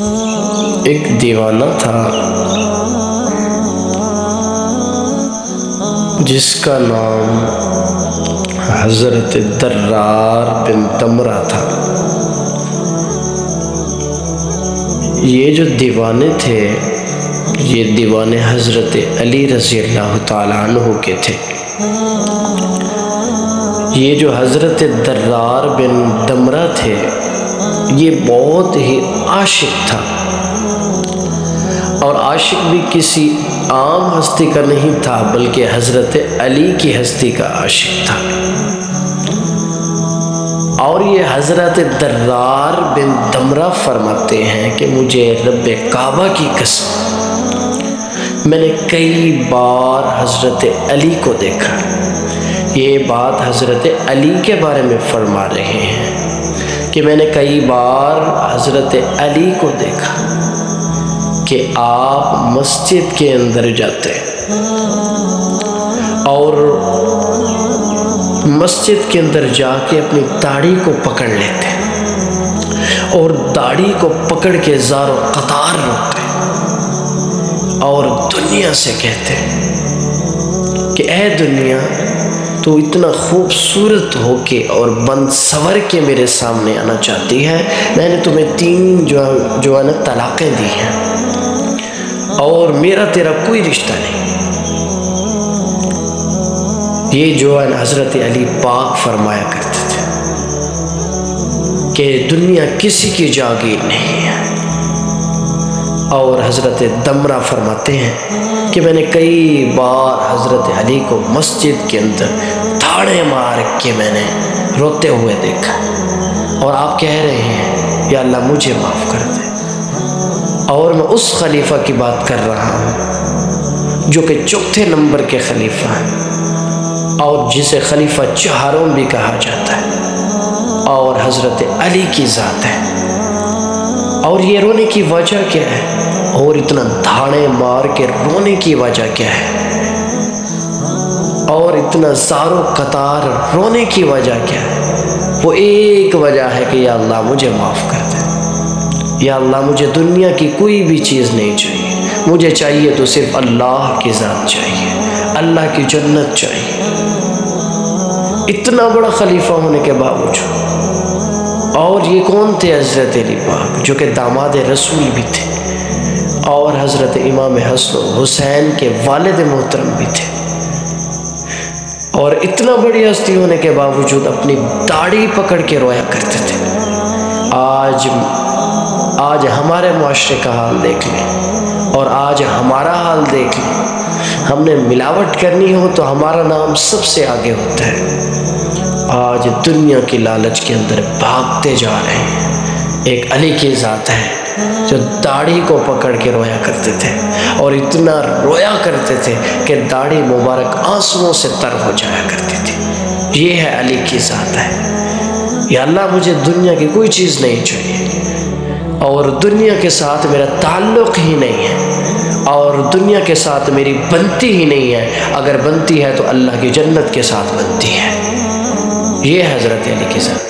एक दीवाना था, जिसका नाम हज़रत दर्रार बिन तमरा था। ये जो दीवाने थे, ये दीवाने हज़रत अली रज़ी अल्लाह तु के थे। ये जो हज़रत दर्रार बिन दमरा थे ये बहुत ही आशिक था। और आशिक भी किसी आम हस्ती का नहीं था, बल्कि हज़रत अली की हस्ती का आशिक था। और ये हज़रत दर्रार बिन दमरा फरमाते हैं कि मुझे रब काबा की कसम, मैंने कई बार हज़रत अली को देखा। ये बात हज़रत अली के बारे में फरमा रहे हैं। कि मैंने कई बार हज़रत अली को देखा कि आप मस्जिद के अंदर जाते और मस्जिद के अंदर जाके अपनी दाढ़ी को पकड़ लेते और दाढ़ी को पकड़ के ज़ारो कतार रोते और दुनिया से कहते कि ए दुनिया तो इतना खूबसूरत होके और बंद सवर के मेरे सामने आना चाहती है। मैंने तुम्हें तीन जो जो है ना तलाक़ें दी हैं। और मेरा तेरा कोई रिश्ता नहीं। ये जो है ना हज़रत अली पाक फरमाया करते थे कि दुनिया किसी की जागीर नहीं है। और हज़रत दमरा फरमाते हैं कि मैंने कई बार हज़रत अली को मस्जिद के अंदर थाड़े मार के मैंने रोते हुए देखा। और आप कह रहे हैं, या अल्लाह, मुझे माफ़ कर दे। और मैं उस खलीफा की बात कर रहा हूँ, जो कि चौथे नंबर के खलीफा हैं, और जिसे खलीफा चारों भी कहा जाता है, और हज़रत अली की ज़ात है। और ये रोने की वजह क्या है? और इतना धाड़े मार के रोने की वजह क्या है? और इतना ज़ारो कतार रोने की वजह क्या है? वो एक वजह है कि या अल्लाह मुझे माफ़ कर दे। या अल्लाह मुझे दुनिया की कोई भी चीज़ नहीं चाहिए। मुझे चाहिए तो सिर्फ़ अल्लाह की ज़ात चाहिए। अल्लाह की जन्नत चाहिए। इतना बड़ा खलीफा होने के बावजूद और ये कौन थे हज़रत अली पाक, जो कि दामाद रसूल भी थे? और हज़रत इमाम हसन हुसैन के वालद मोहतरम भी थे। और इतना बड़ी हस्ती होने के बावजूद अपनी दाढ़ी पकड़ के रोया करते थे। आज आज हमारे माशरे का हाल देख लें और आज हमारा हाल देख लें। हमने मिलावट करनी हो तो हमारा नाम सबसे आगे होता है। आज दुनिया की लालच के अंदर भागते जा रहे हैं। एक अली की ज़ात है, जो दाढ़ी को पकड़ के रोया करते थे और इतना रोया करते थे कि दाढ़ी मुबारक आंसुओं से तर हो जाया करती थी। ये है अली की ज़ात है। या अल्लाह मुझे दुनिया की कोई चीज़ नहीं चाहिए और दुनिया के साथ मेरा ताल्लुक़ ही नहीं है और दुनिया के साथ मेरी बनती ही नहीं है। अगर बनती है तो अल्लाह की जन्नत के साथ बनती है। ये हज़रत अली के साथ।